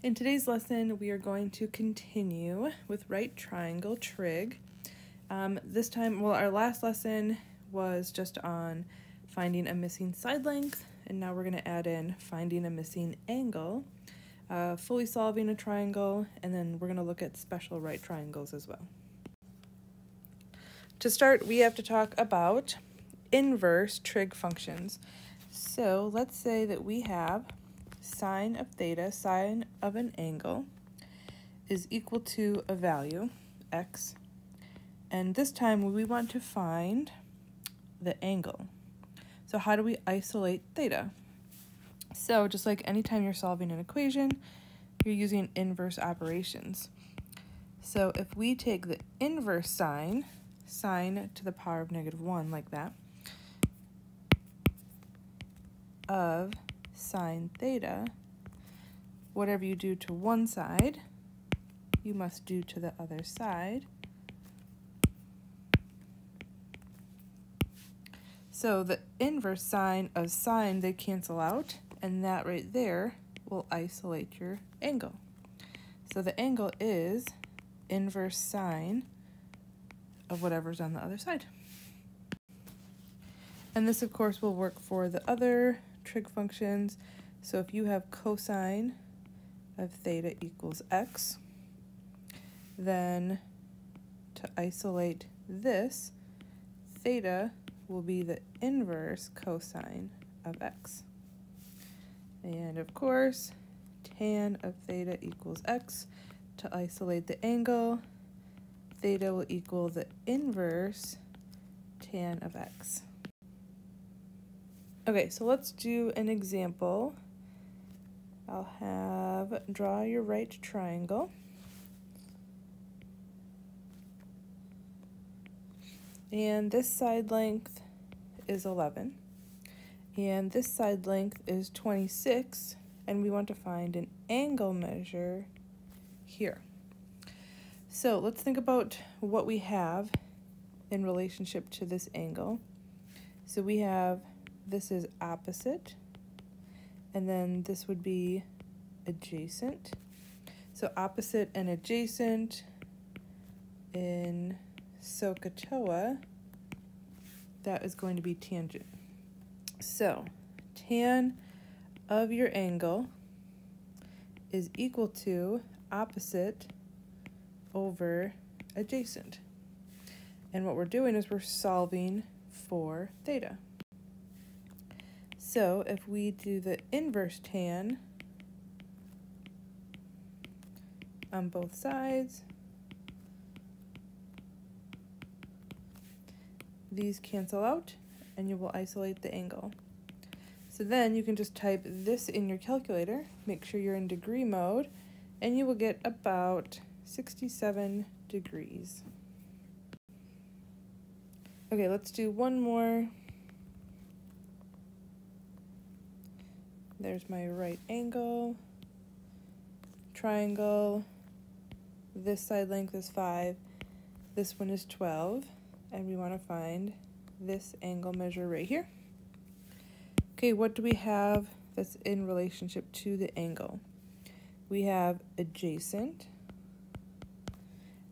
In today's lesson, we are going to continue with right triangle trig. Um, this time, well, our last lesson was just on finding a missing side length, and now we're going to add in finding a missing angle, uh, fully solving a triangle, and then we're going to look at special right triangles as well. To start, we have to talk about inverse trig functions. So let's say that we have sine of theta, sine of an angle, is equal to a value, x, and this time we want to find the angle. So how do we isolate theta? So just like anytime you're solving an equation, you're using inverse operations. So if we take the inverse sine, sine to the power of negative 1 like that, of sine theta, whatever you do to one side, you must do to the other side. So the inverse sine of sine, they cancel out, and that right there will isolate your angle. So the angle is inverse sine of whatever's on the other side. And this, of course, will work for the other trig functions. So if you have cosine of theta equals x, then to isolate this, theta will be the inverse cosine of x. And of course, tan of theta equals x. To isolate the angle, theta will equal the inverse tan of x. Okay, so let's do an example. I'll have draw your right triangle. And this side length is 11. And this side length is 26. And we want to find an angle measure here. So let's think about what we have in relationship to this angle. So we have this is opposite, and then this would be adjacent. So opposite and adjacent in SOHCAHTOA, that is going to be tangent. So tan of your angle is equal to opposite over adjacent. And what we're doing is we're solving for theta. So if we do the inverse tan on both sides, these cancel out and you will isolate the angle. So then you can just type this in your calculator, make sure you're in degree mode, and you will get about 67 degrees. Okay, let's do one more There's my right angle, triangle. This side length is 5. This one is 12. And we want to find this angle measure right here. Okay, what do we have that's in relationship to the angle? We have adjacent.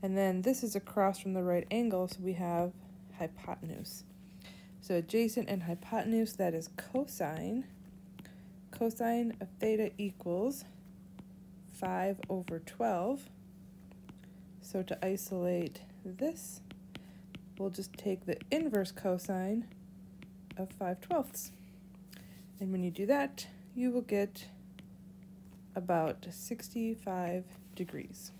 And then this is across from the right angle, so we have hypotenuse. So adjacent and hypotenuse, that is cosine cosine of theta equals 5 over 12. So to isolate this, we'll just take the inverse cosine of 5 twelfths. And when you do that, you will get about 65 degrees.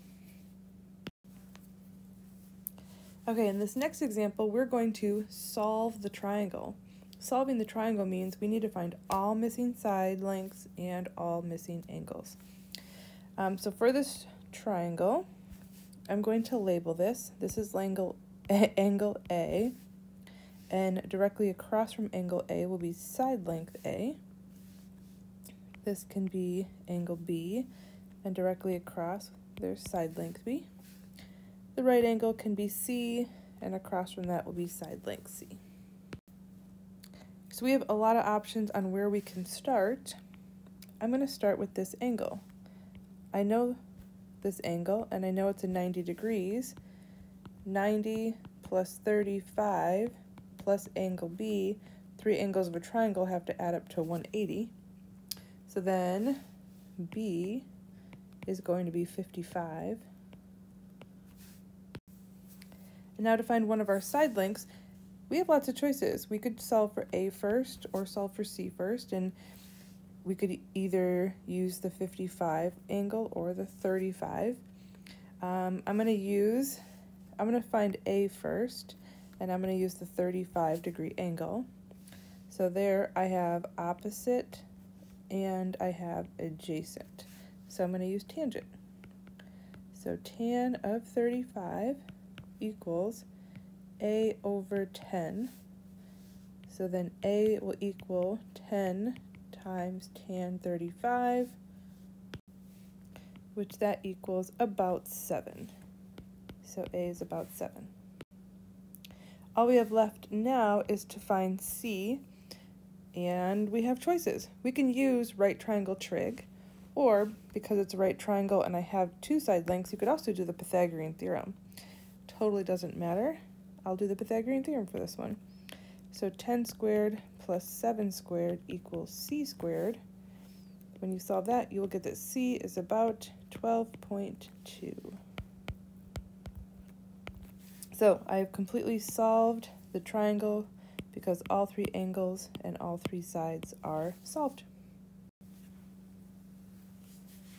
Okay, in this next example, we're going to solve the triangle. Solving the triangle means we need to find all missing side lengths and all missing angles. Um, so for this triangle, I'm going to label this. This is angle, angle A, and directly across from angle A will be side length A. This can be angle B, and directly across there's side length B. The right angle can be C, and across from that will be side length C. So we have a lot of options on where we can start. I'm going to start with this angle. I know this angle and I know it's a 90 degrees. 90 plus 35 plus angle B, three angles of a triangle have to add up to 180. So then B is going to be 55. And now to find one of our side lengths, we have lots of choices. We could solve for A first or solve for C first, and we could either use the 55 angle or the 35. Um, I'm going to use, I'm going to find A first, and I'm going to use the 35 degree angle. So there I have opposite and I have adjacent. So I'm going to use tangent. So tan of 35 equals a over 10. So then A will equal 10 times tan 35, which that equals about 7. So A is about 7. All we have left now is to find C, and we have choices. We can use right triangle trig, or because it's a right triangle and I have two side lengths, you could also do the Pythagorean theorem. Totally doesn't matter. I'll do the Pythagorean theorem for this one. So 10 squared plus 7 squared equals c squared. When you solve that, you will get that c is about 12.2. So I've completely solved the triangle because all three angles and all three sides are solved.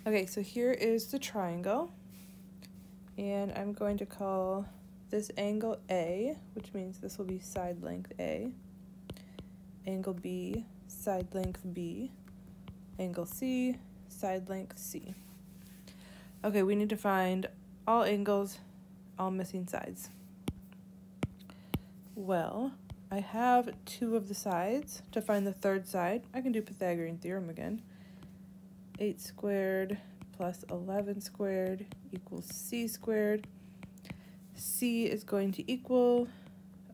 Okay, so here is the triangle. And I'm going to call this angle A, which means this will be side length A, angle B, side length B, angle C, side length C. Okay, we need to find all angles, all missing sides. Well, I have two of the sides. To find the third side, I can do Pythagorean theorem again. 8 squared plus 11 squared equals c squared. C is going to equal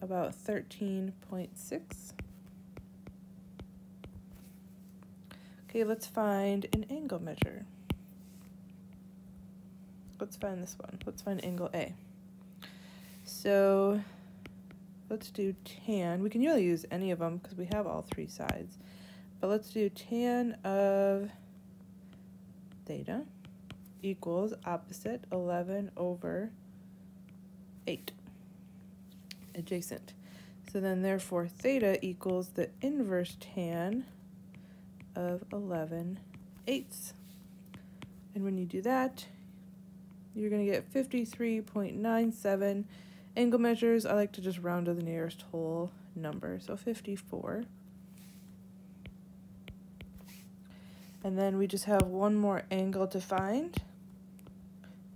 about 13.6. Okay, let's find an angle measure. Let's find this one. Let's find angle A. So let's do tan. We can really use any of them because we have all three sides. But let's do tan of theta equals opposite 11 over 8 adjacent. So then therefore theta equals the inverse tan of 11 eighths. And when you do that, you're going to get 53.97 angle measures. I like to just round to the nearest whole number, so 54. And then we just have one more angle to find.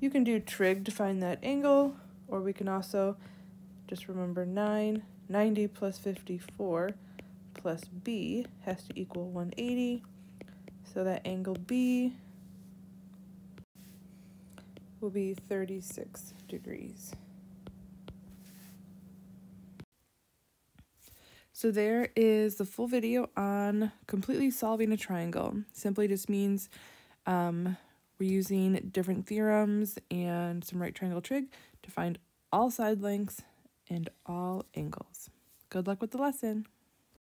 You can do trig to find that angle, or we can also just remember 9, 90 plus 54 plus B has to equal 180. So that angle B will be 36 degrees. So there is the full video on completely solving a triangle. Simply just means um, we're using different theorems and some right triangle trig to find all side lengths and all angles. Good luck with the lesson.